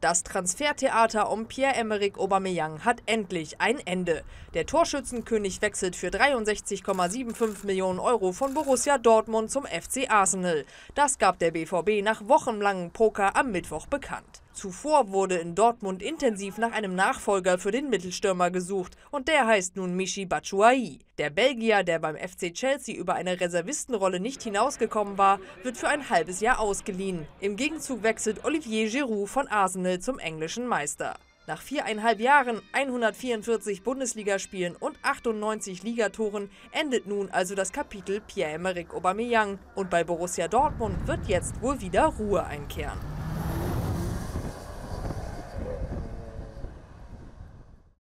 Das Transfertheater um Pierre-Emerick Aubameyang hat endlich ein Ende. Der Torschützenkönig wechselt für 63,75 Millionen Euro von Borussia Dortmund zum FC Arsenal. Das gab der BVB nach wochenlangem Poker am Mittwoch bekannt. Zuvor wurde in Dortmund intensiv nach einem Nachfolger für den Mittelstürmer gesucht und der heißt nun Michi Batshuayi. Der Belgier, der beim FC Chelsea über eine Reservistenrolle nicht hinausgekommen war, wird für ein halbes Jahr ausgeliehen. Im Gegenzug wechselt Olivier Giroud von Arsenal zum englischen Meister. Nach viereinhalb Jahren, 144 Bundesligaspielen und 98 Ligatoren endet nun also das Kapitel Pierre-Emerick Aubameyang und bei Borussia Dortmund wird jetzt wohl wieder Ruhe einkehren.